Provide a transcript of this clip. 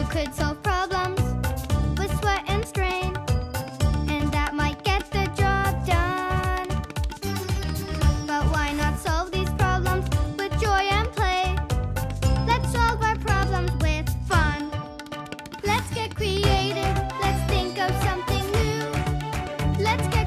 You could solve problems with sweat and strain, and that might get the job done. But why not solve these problems with joy and play? Let's solve our problems with fun. Let's get creative. Let's think of something new. Let's get